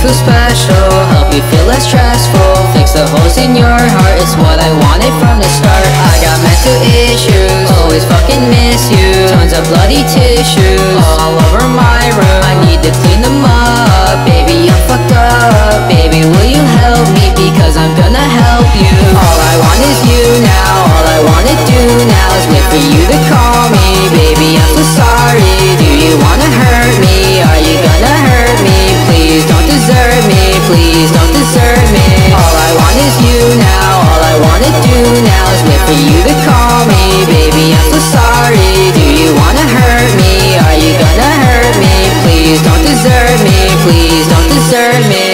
feel special. Help you feel less stressful. Fix the holes in your heart. It's what I wanted from the start. I got mental issues. Always fucking miss you. Tons of bloody tissues All over my room. I need to clean them up. Baby, I'm fucked up. Baby, will you help me? Because I'm gonna help you. All I want is you now. All I wanna do now Is wait for you to call please don't desert me. All I want is you now, all I wanna do now Is wait for you to call me. Baby, I'm so sorry, do you wanna hurt me? Are you gonna hurt me? Please don't desert me, please don't desert me.